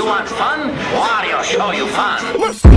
You want fun? Wario show you fun.